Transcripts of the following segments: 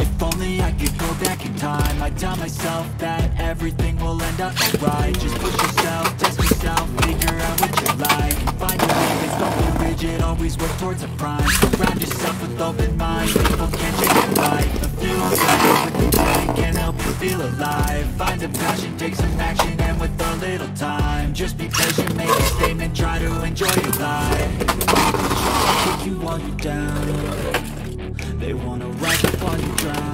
if only I could go back in time. I'd tell myself that everything will end up alright. Just push yourself, test yourself, figure out what you like. And find your limits, don't be rigid, always work towards a prime. Surround yourself with open minds, people can't change your life. A few seconds with brain can help you feel alive. Find a passion, take some action, and with a little time Just be patient, make a statement, try to enjoy your life. You you're down. They wanna rise you drown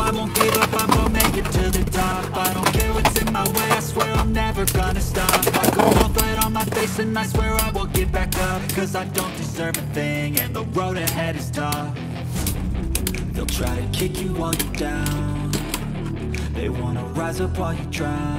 I won't give up, I'm gonna make it to the top. I don't care what's in my way, I swear I'm never gonna stop. I go all flat on my face and I swear I will get back up. Cause I don't deserve a thing and the road ahead is tough. They'll try to kick you while you're down. They wanna rise up while you drown